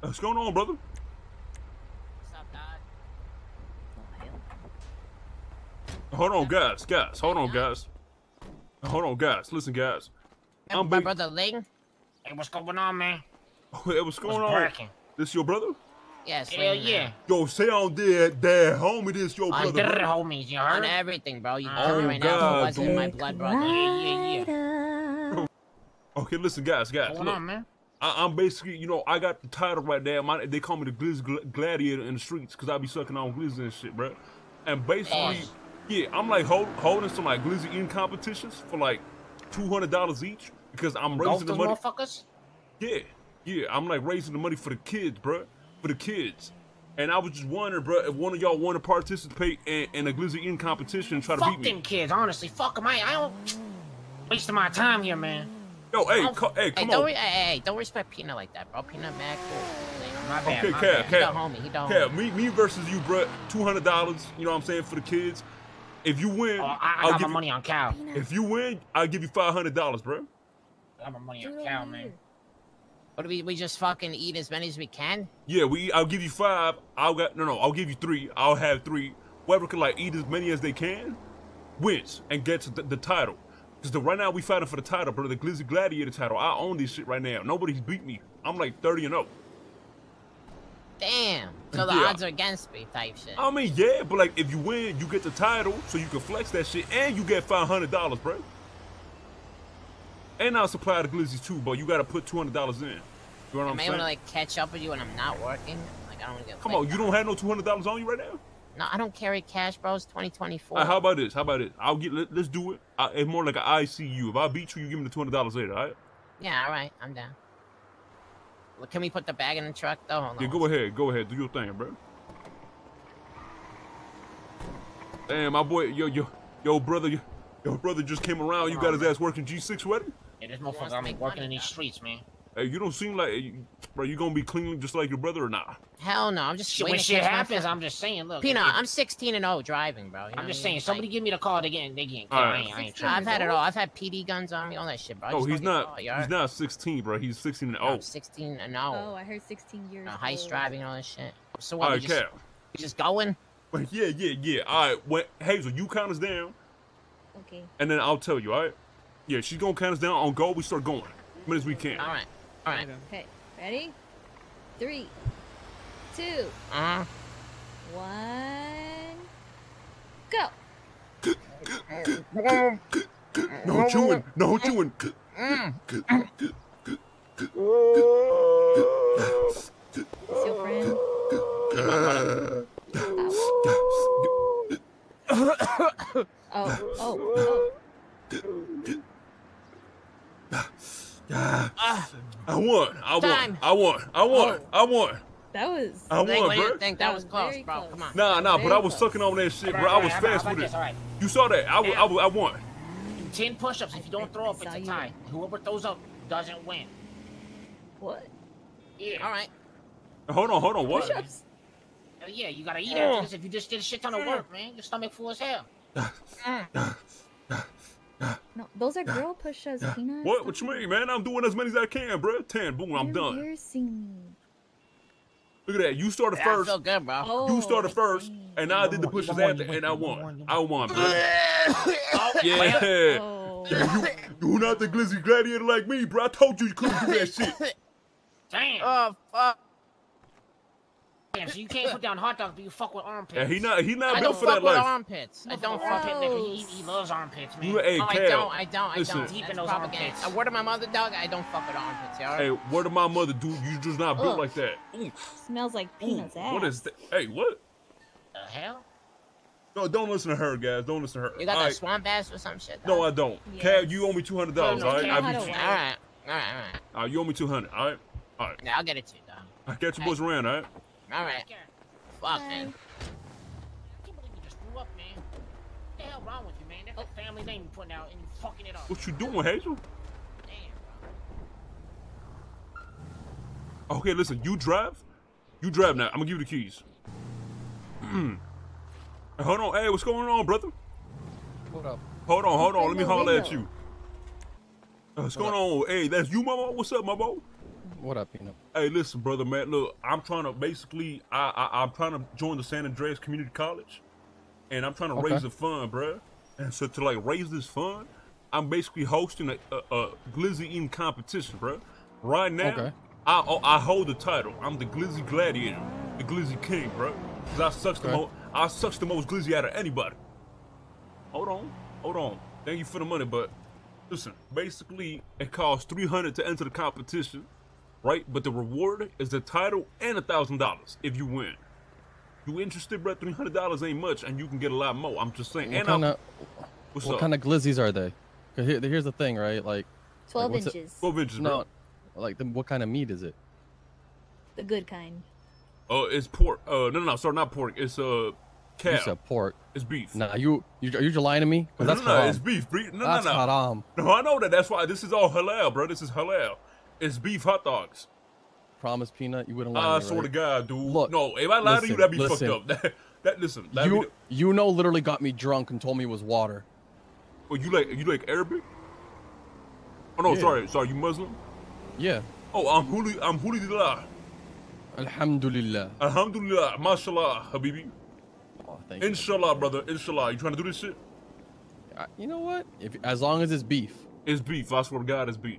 What's going on, brother? What's up, dog? Hold on, guys, guys. Hold on, guys. Hold on, guys. Listen, guys. I'm my ba- brother Ling? Hey, what's going on, man? Hey, what's going What's on? cracking? This your brother? Yes, Hell Ling, yeah. man. Yo, say on dead, dad, homie. This your On brother. the bro. homies, you heard? On everything, bro. You uh-huh. Oh, kill me right now if God, it wasn't my blood brother. Yeah, yeah, Okay, listen, guys, guys. What's going Look, on, man? I, I'm basically, you know, I got the title right there. My, they call me the Glizzy Gl- Gladiator in the streets because I be sucking on glizzy and shit, bro. And basically, Yes. yeah, I'm like hold, holding some like glizzy eating competitions for like two hundred dollars each because I'm Golf raising the those money. motherfuckers? Yeah, yeah, I'm like raising the money for the kids, bro, for the kids. And I was just wondering, bro, if one of y'all want to participate in, in a glizzy eating competition and try to beat me. them kids, honestly. Fuck them. I, I don't... Wasting my time here, man. Yo, hey, co- hey, Hey, come don't on. hey, hey, don't respect Peanut like that, bro. Peanut mad cool. My bad, Okay, my Cal, bad. He the Cal. homie. He the Yeah, homie. me, me versus you, bro. Two hundred dollars. You know what I'm saying for the kids. If you win, Oh, I, I will got give my you, money on Cal. If you win, I'll give you five hundred dollars, bro. I got my money on Cal, man. What do we? We just fucking eat as many as we can. Yeah, we. I'll give you five. I'll got no, no. I'll give you three. I'll have three. Whoever can like eat as many as they can, wins and gets the, the title. Because the, right now we fighting for the title, bro. The Glizzy Gladiator title. I own this shit right now. Nobody's beat me. I'm like thirty and oh. zero. Damn. So the Yeah. odds are against me, type shit. I mean, yeah, but like if you win, you get the title, so you can flex that shit, and you get five hundred dollars, bro. And I'll supply the glizzies too, but you gotta put two hundred dollars in. You know what I'm Am I saying? able to like catch up with you when I'm not working? Like I don't get. Come on, you don't have no two hundred dollars on you right now. No, I don't carry cash, bro. It's 2024. All right, how about this? How about this? I'll get. Let, let's do it. I, it's more like an ICU. If I beat you, you give me the two hundred dollars later. All right? Yeah, all right, I'm down. Well, can we put the bag in the truck though? Hold on. Yeah, go ahead. Go ahead. Do your thing, bro. Damn, my boy, yo, yo, yo, brother, yo, your brother just came around. You got his ass working G6 ready? Yeah, this motherfucker to got me working money, in these streets, man. Hey, you don't seem like, bro. You gonna be clean just like your brother or not? Hell no, I'm just Shit, when shit happens. I'm just saying, look. Peanut, if- I'm 16 and 0 driving, bro. You know I'm just saying, mean? somebody Like, give me the car, they getting, they getting killed. Alright. I ain't, I ain't I've had it all. I've had PD guns on me, all that shit, bro. I oh, No, he's don't get not. caught, you He's not 16, bro. He's 16 and I'm oh. 16 and 0. Oh, I heard 16 years uh, No, heist old. driving all that shit. So All what? right, we, just, Cap. we just going? But yeah, yeah, yeah. All right, when Hazel, you count us down, Okay. and then I'll tell you. All right? Yeah, she's gonna count us down on go. We start going as many as we can. All right, all right. Okay. Ready? Three, two, Uh huh. one, go. No chewing. No chewing. It's your friend. Oh, oh, Ah. I won. I won. Time. I won. I won. Oh. I won. that was. I Ling, won, what do you bro. think? That That was was close, very bro. close. Come on. Nah, nah, but I was close. sucking on that shit, bro. I was how fast about with this? it. Alright. You saw that? I, wa- I, wa- I won. 10 push-ups. If you don't throw up, it's saw a you. tie. Whoever throws up doesn't win. What? Yeah. All right. Hold on, hold on. What? Push-ups? Oh, yeah, you gotta eat oh. after this. If you just did a shit ton of work, man, your stomach full as hell. Mm. No, those are girl push-ups, Peanut. What? What you mean, man? I'm doing as many as I can, bro. Ten. Boom. I'm You're done. embarrassing me. Look at that. You started Yeah, I first. feel good, bro. Oh, You started first, dang. and I did the You pushes after, and I won, won. I won, bro. Oh, Yeah. Oh. You are not the glizzy gladiator like me, bro. I told you you couldn't do that shit. Damn. Oh fuck! Damn, so you can't put down hot dogs, but you fuck with armpits. And he not he not I built don't fuck with armpits. I don't fuck armpit it. nigga. He, he loves armpits, man. You, hey, Oh, I don't. I don't. I listen. don't. Deep in those propaganda. armpits. A word of my mother, dog. I don't fuck with armpits, y'all. Hey, what did my mother do? You just not built Ugh. like that. Ooh, Smells like ooh, Peanut's ass. what is that? Hey, what? The hell? No, don't listen to her, guys. Don't listen to her. You got All that right. swamp ass or some shit? No, I don't. Yes. Cal, you owe me two hundred dollars. No, all no, right, Cal, I how beat do you. I- All right. All right. All right. All right, you owe me two hundred. All right, all right. Yeah, I'll get it to you, dog. I got your boys around. All right. All right. Yeah. Fuck, Bye. man. I can't believe you just grew up, man. What the hell wrong with you, man? That's a family name you putting out and you fucking it up. What you doing, Hazel? Damn, Okay, listen. You drive. You drive now. I'm gonna give you the keys. hold on. Hey, what's going on, brother? Hold up? Hold on, hold on. Let me holler at you. Uh, What's going on? Hey, that's you, mama. What's up, my boy? What up, Peanut? Hey, listen, brother, man. Look, I'm trying to basically, I, I I'm trying to join the San Andreas Community College, and I'm trying to Okay. raise a fund, bruh. And so to like raise this fund, I'm basically hosting a, a, a glizzy eating competition, bruh. Right now, Okay. I oh, I hold the title. I'm the glizzy gladiator, the glizzy king, bro. Cause I sucks the Okay. most, I sucks the most glizzy out of anybody. Hold on, hold on. Thank you for the money, but listen, basically it costs 300 to enter the competition right? But the reward is the title and a thousand dollars if you win. You interested, bro? Three hundred dollars ain't much, and you can get a lot more. I'm just saying. What and kind I'm, of what's what up? kind of glizzies are they? 'Cause Here, here's the thing, right? Like, 12 what's it- inches. Twelve inches, bro. like the, what kind of meat is it? The good kind. Uh, it's pork. Uh, no, no, no, sorry, not pork. It's uh, You cow. said pork. It's beef. Nah, you you are you just lying to me? 'Cause no, that's no, no, haram. it's beef. Bre- No, that's no, no. haram. No, I know that. That's why this is all halal, bro. This is halal. It's beef hot dogs. Promise, peanut, you wouldn't lie. I to me, swear right? to God, dude. Look, no, if I lie to you, that'd be listen. fucked up. That, that listen. That'd be you you know literally got me drunk and told me it was water. oh, you like you like Arabic? Oh no, Yeah. sorry, sorry. You Muslim? Yeah. Oh, I'm Huli. I'm Hulillah. Alhamdulillah. Alhamdulillah, mashallah, habibi. Oh, thank you. Inshallah, brother, inshallah. You trying to do this shit? You know what? If as long as it's beef. It's beef. I swear to God, it's beef.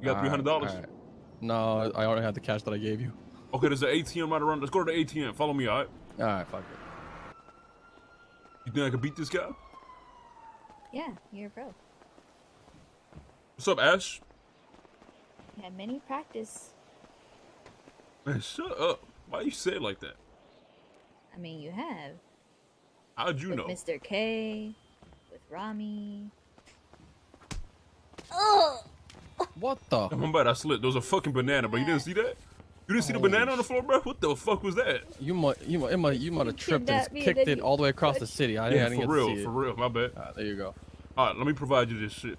You got three hundred dollars? Alright, alright. No, I already had the cash that I gave you. Okay, there's an ATM right around. Let's go to the ATM. Follow me, all right? All right, fuck it. You think I can beat this guy? Yeah, you're a pro. What's up, Ash? You had many practice. Man, shut up. Why you say it like that? I mean, you have. How'd you with know? Mr. K, with Rami. Oh! What the? I'm about I slipped. There was a fucking banana, but you didn't see that? You didn't see the Holy banana on the floor, bro? What the fuck was that? You might, you might, it might, you might have tripped and kicked it all the way across the city. I, Yeah, I didn't for get real, to see for it. real. My bad. There you go. All right, let me provide you this shit.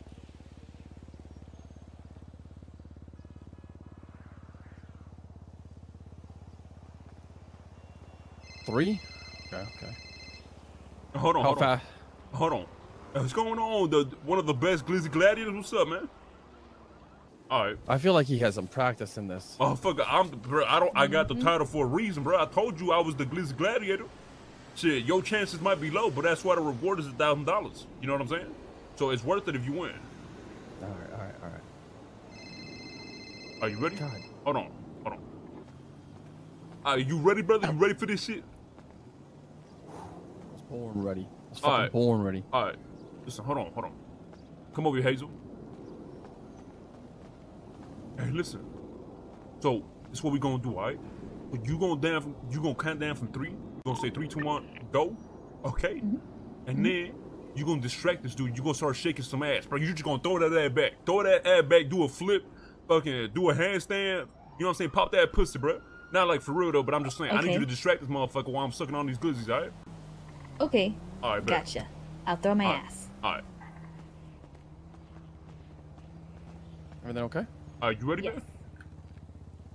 Three. Okay, okay. Hold on, How hold on. fast? Hold on. What's going on? The one of the best Glizzy Gladiators. What's up, man? All right. I feel like he has some practice in this. Oh fuck! I'm bro. I don't. I got the title for a reason, bro. I told you I was the Glizzy Gladiator. Shit, your chances might be low, but that's why the reward is a thousand dollars. You know what I'm saying? So it's worth it if you win. All right, all right, all right. Are you ready? God. Hold on. Hold on. Are you ready, brother? You ready for this shit? I was born ready. I was fucking right. born ready. All right. Listen. Hold on. Hold on. Come over here, Hazel. Hey, listen. So this is what we gonna do, all right? So you gonna down from you gonna count down from three. You gonna say three, two, one, go. Okay. Mm-hmm. And mm-hmm. then you gonna distract this dude. You gonna start shaking some ass, bro. You just gonna throw that ass back. Throw that ass back. Do a flip. Fucking do a handstand. You know what I'm saying? Pop that pussy, bro. Not like for real though, but I'm just saying. okay. I need you to distract this motherfucker while I'm sucking on these glizzies, all right? Okay, All right, bet. gotcha. I'll throw my All right. ass. All right. Everything okay? All right, you ready, Yes. man?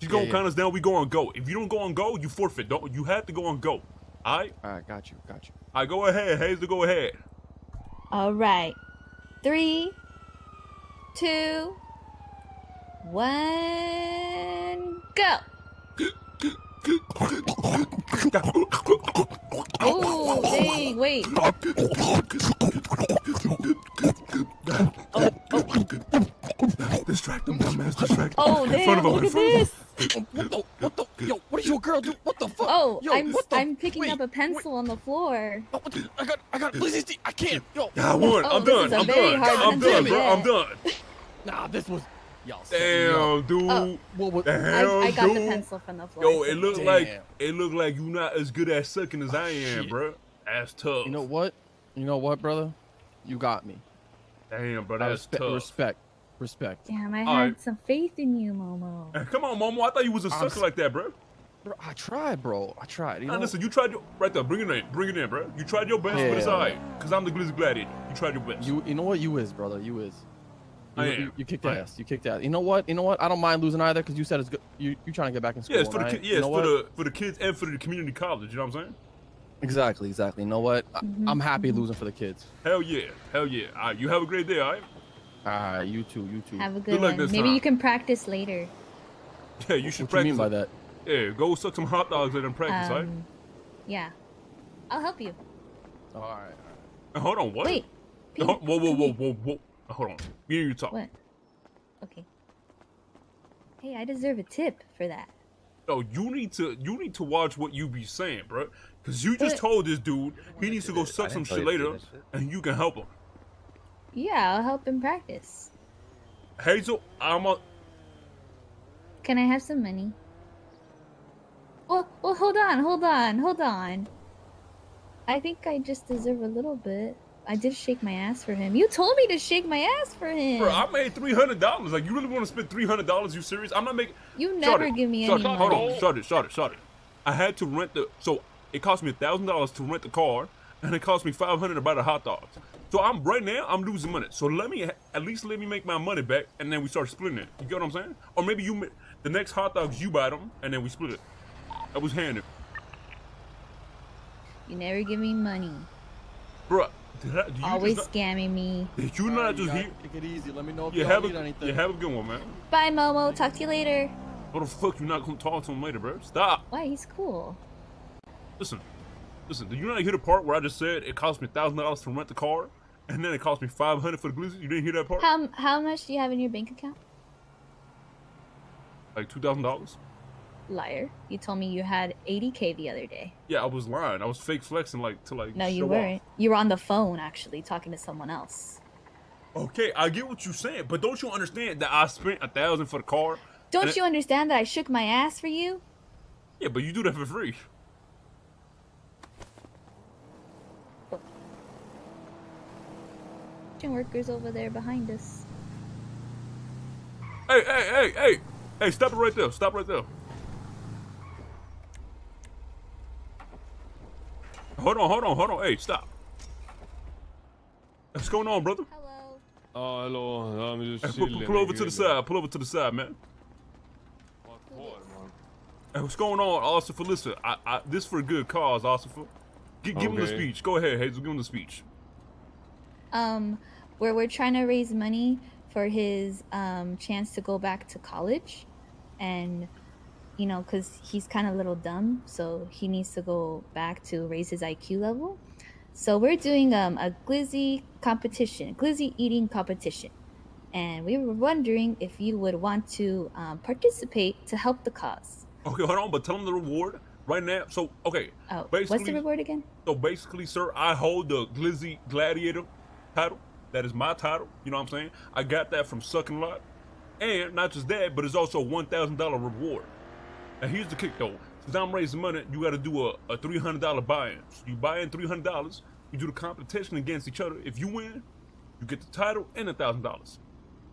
She's Yeah, gonna yeah. count us down. We go on go. If you don't go on go, you forfeit. Don't you have to go on go? All right. All right, got you, got you. All right, go ahead, Hazel. Go ahead. All right. Three, two, one, go. Oh, dang, wait. Oh, oh. Distract them, dumbass. Distract them. Oh, In damn, front of him, look at front of him. this. What the? What the? Yo, what did your girl do? What the fuck? Oh, Yo, I'm, what the? I'm picking wait, up a pencil on the floor. Oh, what the- I got, I got. Please, I can't. Yo, Yeah, I won. Oh, I'm this done. is a I'm done. I'm done, bro. I'm done. nah, this was. Yo, set. Damn, dude. Oh. What was? Damn, I, I got the pencil from the floor. Yo, it looked Damn. like it looked like you're not as good at sucking as oh, I am, shit. bro. That's tough. You know what? You know what, brother? You got me. Damn, bro. I That's respe- tough. respect, respect. Damn, I had Alright. some faith in you, Momo. Come on, Momo. I thought you was a I'm sucker like that, bro. Bro, I tried, bro. I tried. You Nah, know, listen, you tried your right there. Bring it in. Bring it in, bro. You tried your best, but it's alright. Cause I'm the Glizzy Gladiator. You tried your best. you, you know what? You is, brother. You is. You, I am. you kicked I am. ass. You kicked ass. You know what? You know what? I don't mind losing either because you said it's good. You you trying to get back in school. yeah, it's for the right? ki- You yeah, it's know for what? the for the kids and for the community college. You know what I'm saying? Exactly, exactly. You know what? I, Mhm, I'm happy mhm. losing for the kids. Hell yeah, hell yeah. All right, you have a great day. All right. All right, you too, you too. Have a Good good luck one. this Maybe time. you can practice later. Yeah, you should What do you mean by that? Yeah, go suck some hot dogs and then practice, right? Um, yeah. I'll help you. All right. All right. Hold on, what? Wait. Pete, Whoa, whoa, whoa, whoa, whoa. Hold on. Me and you talk. What? Okay. Hey, I deserve a tip for that. No, you need to you need to watch what you be saying, bro. Cause you just But- told this dude he needs to go suck some shit you to do later, shit. and you can help him. Yeah, I'll help him practice. Hazel, I'm a. Can I have some money? Well, well, hold on, hold on, hold on. I think I just deserve a little bit. I did shake my ass for him. You told me to shake my ass for him. Bro, I made three hundred dollars. Like, you really want to spend three hundred dollars? You serious? I'm not making. you never give me any money. Hold on, shut it, shut it, shut it. I had to rent the. So it cost me a thousand dollars to rent the car, and it cost me five hundred to buy the hot dogs. So I'm right now I'm losing money. So let me at least let me make my money back, and then we start splitting it. You get what I'm saying? Or maybe you the next hot dogs you buy them, and then we split it. That was handed, You never give me money. bro. Did, I, do you Always just scamming me. did you All not right, just guys, hear? Take it easy. Let me know if You you have need a anything. you have a good one, man. Bye, Momo. Talk to you later. What the fuck you not gonna talk to him later, bro? Stop. Why? He's cool. Listen, listen. Did you not hear the part where I just said it cost me thousand dollars to rent the car, and then it cost me five hundred for the glizzy? You didn't hear that part? How how much do you have in your bank account? Like two thousand dollars? Liar. You told me you had 80k the other day. Yeah, I was lying. I was fake flexing, like to like. No, you weren't. You were on the phone actually talking to someone else. Okay, I get what you're saying, but don't you understand that I spent a thousand for the car? Don't you understand that I shook my ass for you? Yeah, but you do that for free. Workers over there behind us. Hey, hey, hey, hey, hey! Stop it right there! Stop right there! Hold on, hold on, hold on! Hey, stop! What's going on, brother? Hello. Oh, hello. Uh, I'm just Hey, pull, chilling. pull over to the here. side. Pull over to the side, man. What for, man? Hey, what's going on, Ossifer? Listen, I, I, this for a good cause, Ossifer. G- give him the speech. Go ahead, Hazel. Give him the speech. Um, where we're trying to raise money for his um chance to go back to college, and you know, cause he's kind of a little dumb, so he needs to go back to raise his IQ level. So we're doing um a glizzy competition, glizzy eating competition, and we were wondering if you would want to um, participate to help the cause. Okay, hold on, but tell him the reward right now. So, okay, Oh, basically, what's the reward again? So basically, sir, I hold the Glizzy Gladiator title. That is my title. You know what I'm saying? I got that from Sucking Lot. And not just that, but it's also a $1,000 reward. Now, here's the kick, though. Since I'm raising money, you got to do a, a $300 buy-in. So you buy in $300, you do the competition against each other. If you win, you get the title and a $1,000.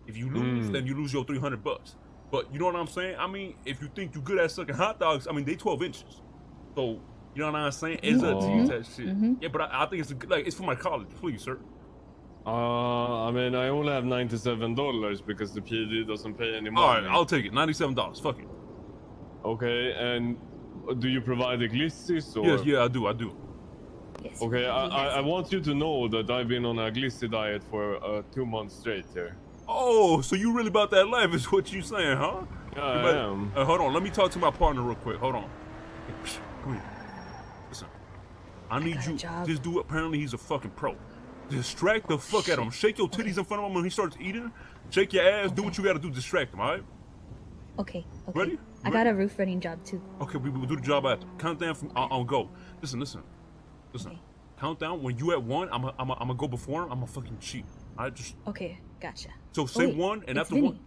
If you lose, Mm. then you lose your 300 bucks. But you know what I'm saying? I mean, if you think you're good at sucking hot dogs, I mean, they 12 inches. So, you know what I'm saying? It's up to you, that shit. Mhm. Yeah, but I, I think it's a, good- like it's for my college, please, sir. Uh, I mean, I only have ninety-seven dollars because the PD doesn't pay any All money. right, I'll take it. Ninety-seven dollars. Fuck it. Okay, and do you provide the glizzies or? Yes, yeah, I do. I do. Yes. Okay, I, I, I want you to know that I've been on a glizzy diet for uh, two months straight here. Oh, so you really about that life is what you saying, huh? Yeah, You I better- am. Uh, hold on, let me talk to my partner real quick. Hold on. Hey, psh, Come here. Listen, I need got a you. job. This dude apparently he's a fucking pro. Distract the fuck out of him. Shake your titties in front of him when he starts eating. Shake your ass. Do what you got to do. Distract him. All right? Okay. Okay. Ready? I got a roof running job too. Okay, we will do the job after. Count down from on, on go. Listen, listen, listen. Okay. Count down. When you at one, I'm a, I'm a, I'm gonna go before him. I'm a fucking cheat. I just Okay, gotcha. so say wait, one, and it's after Vinny. one,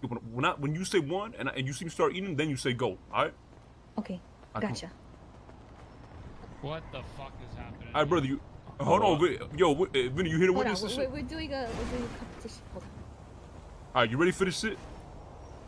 when when, I, when you say one, and I, and you see me start eating, then you say go. All right, Okay, I gotcha. What the fuck is happening? all right, brother. You hold on, Vin- yo, Vin- uh, Vinny. You here to Hold on, this we're, shit? we're doing a we're doing a competition. Hold on. All right, you ready for this shit?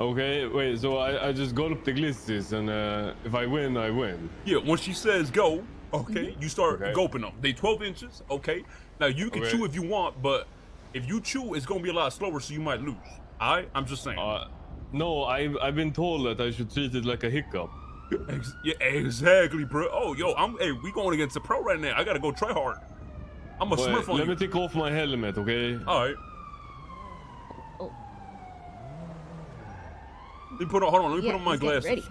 Okay, wait. So I, I just got up the glizzies, and uh, if I win, I win. Yeah. When she says go, okay, you start Okay. gulping them. They 12 inches. Okay. Now you can Okay. chew if you want, but if you chew, it's gonna be a lot slower, so you might lose. All right, I'm just saying. Uh, no, I've I've been told that I should treat it like a hiccup. Ex- yeah, exactly, bro. Oh, yo, I'm. Hey, we going against a pro right now. I gotta go try hard. I'm a Wait, smurf on let you. me take off my helmet, okay? All right. Let me put on. Hold on. Let me Yeah, put on my he's getting glasses. ready.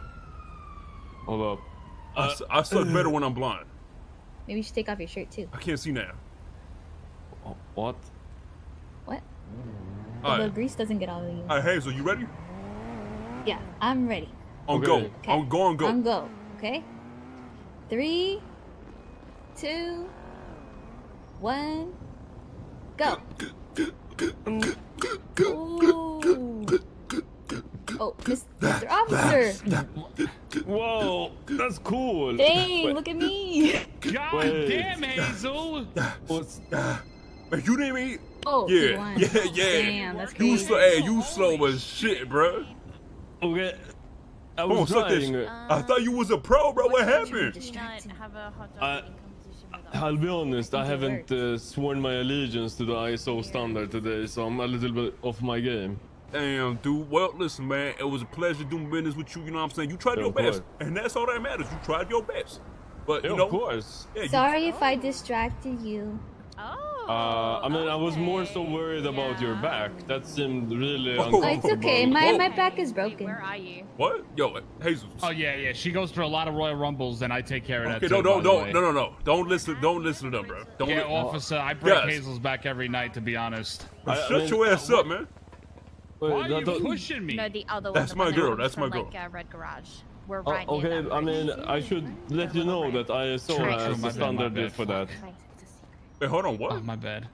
Hold up. I, su- I suck better when I'm blind. Maybe you should take off your shirt too. I can't see now. Oh, What? What? All The right. grease doesn't get all of you. All right, Hazel, you ready? Yeah, I'm ready. On Okay. go. Okay. On go. On go. On go. Okay. Three, two, one, go. Ooh. Oh, Miss- Mr. Officer! Whoa, that's cool. Dang, Wait, look at me! God Wait. damn, Hazel! what's- Man, you didn't even. Oh, Yeah, won. yeah, oh, yeah. Damn, that's You crazy. slow. Hey, you slow as shit, bro. Okay. I Come on, was suck this. trying. I thought you was a pro, bro. What um, happened? Distracting. have a hot dog uh, I- eating competition with us. I'll be honest, I think haven't uh, sworn my allegiance to the ISO standard today, so I'm a little bit off my game. Damn, dude. Well, listen, man. It was a pleasure doing business with you. You know what I'm saying? You tried Yeah, your best, course. and that's all that matters. You tried your best. But Yeah, you know, of course. yeah, you- Sorry if I distracted you. Oh. Uh, I mean, I was more so worried about your back. That seemed really Oh, Oh, uncomfortable. it's okay. My Whoa. my back is Wait, broken. where are you? What? Yo, Hazel. Oh yeah, yeah. She goes through a lot of Royal Rumbles, and I take care of that Okay, too. don't, don't, by the don't, way. no, no, no. Don't listen. Don't listen to them, bro. Don't. Yeah, li- officer, I break Yes. Hazel's back every night. To be honest. Bro, I- I shut mean, your ass up, man. Wait, Why are you that- that- pushing me? No, the other That's one. my girl, comes that's my girl. Like uh, Red Garage. We're Oh, right near okay, that I mean, I should let you know that ISO True, true, has my a standard bad, for that. Right, it's a secret. Wait, hold on. What? Oh, my bad.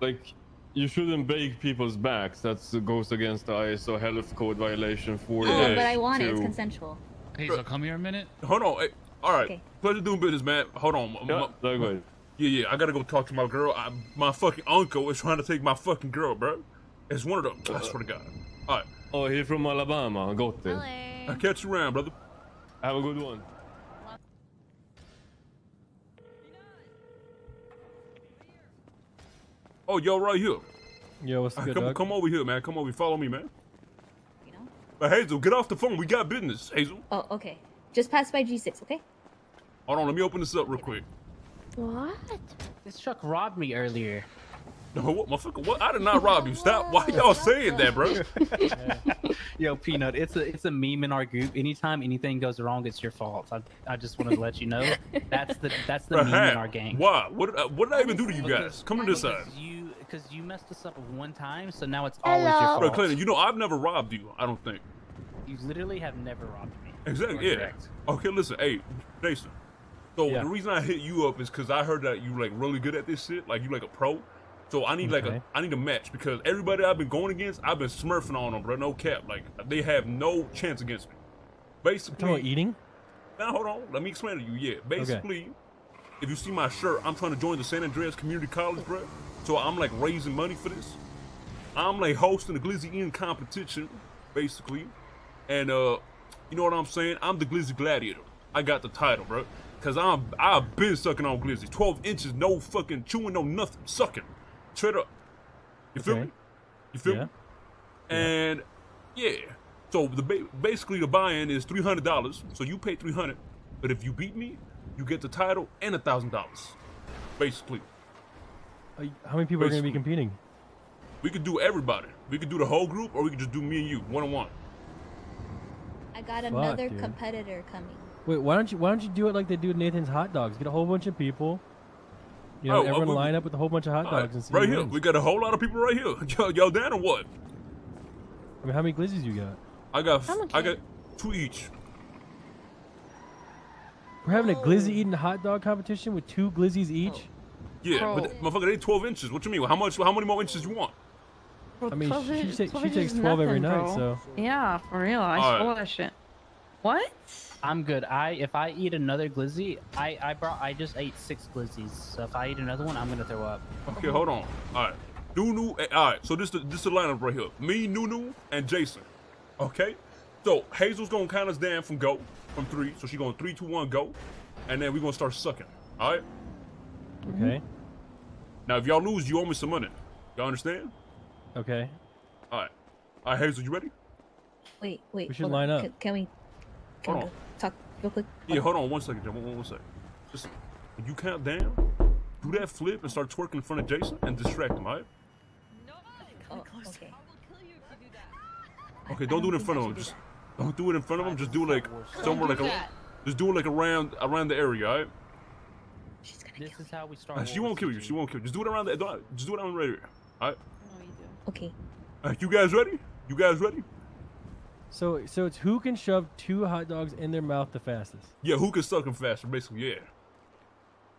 Like, you shouldn't break people's backs. That goes against the ISO health code violation for Oh, but I want it. It's consensual. Hazel, come here a minute. Hold on. Hey, all right. Okay. Pleasure doing business, man. Hold on. Yeah, My- they're good. yeah, yeah. I gotta go talk to my girl. I, my fucking uncle is trying to take my fucking girl, bro. It's one of them. I swear to God. All right. Oh, he's from Alabama. Got it. Hello. I'll catch you around, brother. Have a good one. Oh, yo, right here. Yo, what's Ah, good, come, dog? come over here, man. Come over. Follow me, man. You know. But Hazel, get off the phone. We got business, Hazel. Oh, okay. Just pass by G6, okay? Hold on. Let me open this up real quick. What? This truck robbed me earlier. No, what, motherfucker? What? I did not rob you. Stop. Why y'all saying that, bro? Yo, Peanut, it's a it's a meme in our group. Anytime anything goes wrong, it's your fault. I, I just wanted to let you know that's the that's the Bro, meme in our gang. Why? What did I, what did I even do to you guys? Come to this side. Because you messed us up one time, so now it's always your Hello. fault. Bro, Clinton, you know I've never robbed you. I don't think. You literally have never robbed me. Exactly. Yeah. correct. Okay. Listen. Hey, Jason. So Yeah. the reason I hit you up is because I heard that you're like really good at this shit. Like you like a pro. So I need like a I need a match because everybody I've been going against, I've been smurfing on them, bro. No cap. Like they have no chance against me. You talking about Basically, eating? now hold on. Let me explain to you. Yeah. Basically, if you see my shirt, I'm trying to join the San Andreas Community College, bro. So I'm like raising money for this. I'm like hosting the Glizzy Ian competition, basically. And uh, you know what I'm saying? I'm the Glizzy Gladiator. I got the title, bro. Cause I'm I've been sucking on Glizzy. 12 inches, no fucking chewing, no nothing. Sucking. Straight up. You feel Okay. me? You feel Yeah. me? And yeah. So the ba- basically the buy-in is three hundred dollars. So you pay three hundred, but if you beat me, you get the title and a thousand dollars. Basically, How many people are going to be competing? we could do everybody. We could do the whole group, or we could just do me and you one on one. I got Fuck, another dude. competitor coming. Wait, why don't you why don't you do it like they do at Nathan's Hot Dogs? Get a whole bunch of people. You know, Oh, everyone we- line up with a whole bunch of hot dogs right, and see right who here, wins. we got a whole lot of people right here. Yo, yo, down or what? I mean, how many glizzies you got? I got, I'm I got two each. We're having a Oh. glizzy eating hot dog competition with two glizzies each. Oh. Yeah, Bro. but motherfucker, they twelve inches. What you mean? How much? How many more inches you want? I mean, she, she, ta- she takes twelve every night, so Yeah, for real. I Alright. stole that shit. What? I'm good. I if I eat another glizzy, I I brought I just ate six glizzies. So if I eat another one, I'm gonna throw up. Okay, hold on. All right, Nunu. eh, All right, so this the this the lineup right here. Me, Nunu, and Jason. Okay, so Hazel's gonna count us down from go from three. So she going three, two, one, go, and then we gonna start sucking. All right. okay, Now, if y'all lose, you owe me some money. Y'all understand? okay. All right. All right, Hazel, you ready? Wait, wait. We should line on. up. Can, can we, can Hold we on. talk real quick? Yeah, hold on one second, John. One, one, one second. Listen, when you count down, do that flip and start twerking in front of Jason and distract him, all right? Oh, okay. Okay, don't do it in front of him. Just don't do it in front of him. Just do it like somewhere like a, just do it like around around the area, alright? This is how we start. Uh, she won't kill you. She won't kill you. Just do it around the. Don't, just do it around the area. Alright. Okay. Uh, you guys ready? You guys ready? So so it's who can shove two hot dogs in their mouth the fastest. Yeah, who can suck them faster? Basically, yeah.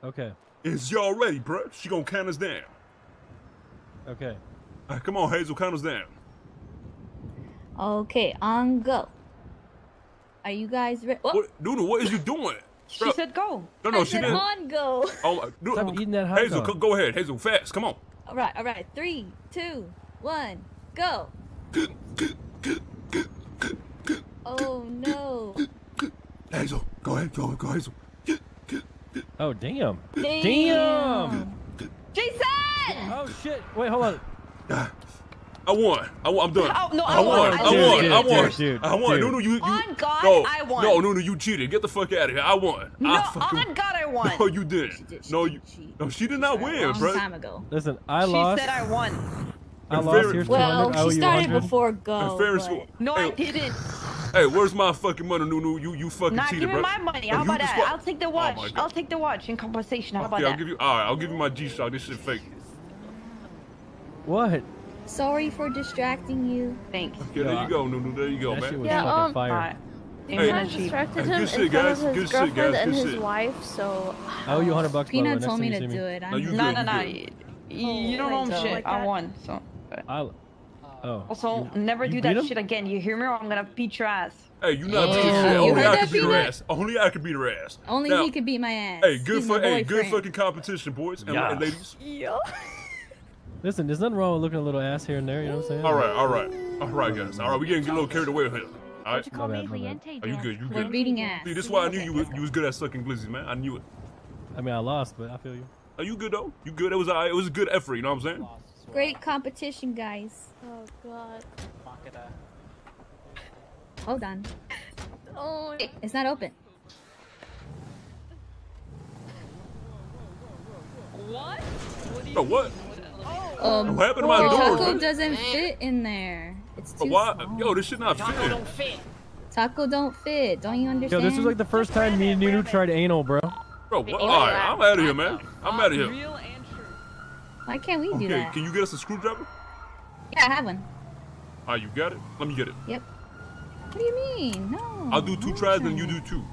Okay. Is y'all ready, bruh? She gonna count us down. Okay. Alright, come on, Hazel, count us down. Okay, on go. Are you guys ready? What, Nunu, what is you doing? She said go. No, no, I she said didn't. on go. Oh, uh, Nunu, Stop eating that hot Hazel, dog. go ahead. Hazel, fast. Come on. All right, all right. Three, two, one, go. Oh no. Hazel, go ahead. Go, go, Hazel. Oh damn. Damn. Jason! Oh shit. Wait, hold on. I won. I won. I'm done. Oh, no, I I won. won. I I won. won. I won. Dude, dude, I won. dude. Nunu, you, you. On God, no, I won. No, Nunu, you cheated. Get the fuck out of here. I won. No, I fucking, on God, I won. No, you didn't. did, she no, you. cheat. No, she did not A win, long bro. time ago. Listen, I she lost. She said I won. I And lost. fair- Here's Well, 200. She you started 100. before And go. fair and but- No, hey, I didn't. Hey, where's my fucking money, Nunu? You, you fucking Nah, cheated, give me bro. my money. Oh, How you about that? I'll take the Oh, watch. my I'll take the watch in compensation. How about Okay, I'll give you. All right, I'll give you my G-Shock. This shit fake. What? Sorry for distracting you. Thanks. Okay, there you go, Nunu. There you go, That shit man. was Yeah, fucking um, fire. Alright. He Hey. kind of distracted him good in shit, front guys. of his Good shit, girlfriend guys. and Good his shit. wife, so... I owe you 100 bucks, by the Peanut next told me to you do it. No, I'm you just- No, no, you no. good. You, you don't own Like shit. I won. So. I. Oh. Also, never you do that him? shit again. You hear me? Or I'm gonna beat your ass. Hey, you not beat Yeah. shit. Only I that, can beat her ass. Only I can beat her ass. Only Now, he could beat my ass. Hey, good He's for my hey, good fucking competition, boys and, Yeah. and ladies. Yeah. Listen, there's nothing wrong with looking a little ass here and there. You know what I'm saying? All right, all right, all right, guys. All right, we getting a little carried away here. All right. My bad, my bad. Are you good? You We're good? beating ass. See, this is why I knew you was, you was good at sucking glizzies, man. I knew it. I mean, I lost, but I feel you. Are you good though? You good? It was alright. it was a good effort. You know what I'm saying? Great competition, guys. Oh, God. Hold on. Oh, It's not open. What? Bro, what? Um, What happened to my the door, taco doesn't fit in there. It's Bro, too why? small. Yo, this should not Taco fitting. don't fit. Taco don't fit. Don't you understand? Yo, this is like the first time me and Nunu tried anal, bro. Bro, what? All right, I'm out of here, man. I'm out of here. Real and true. Why can't we do Okay, that? can you get us a screwdriver? Yeah, I have one. All right, you got it. Let me get it. Yep. What do you mean? No. I'll do two I'm tries, and you do two.